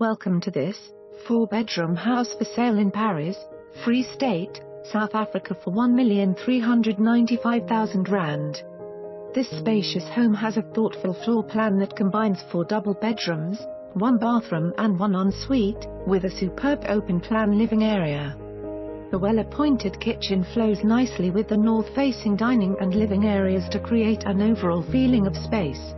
Welcome to this, four-bedroom house for sale in Parys, Free State, South Africa for 1,395,000 Rand. This spacious home has a thoughtful floor plan that combines four double bedrooms, one bathroom and one ensuite, with a superb open-plan living area. The well-appointed kitchen flows nicely with the north-facing dining and living areas to create an overall feeling of space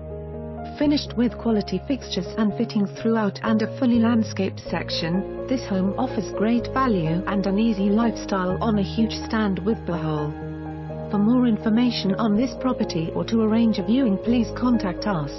finished with quality fixtures and fittings throughout and a fully landscaped section, this home offers great value and an easy lifestyle on a huge stand with borehole. For more information on this property or to arrange a viewing please contact us.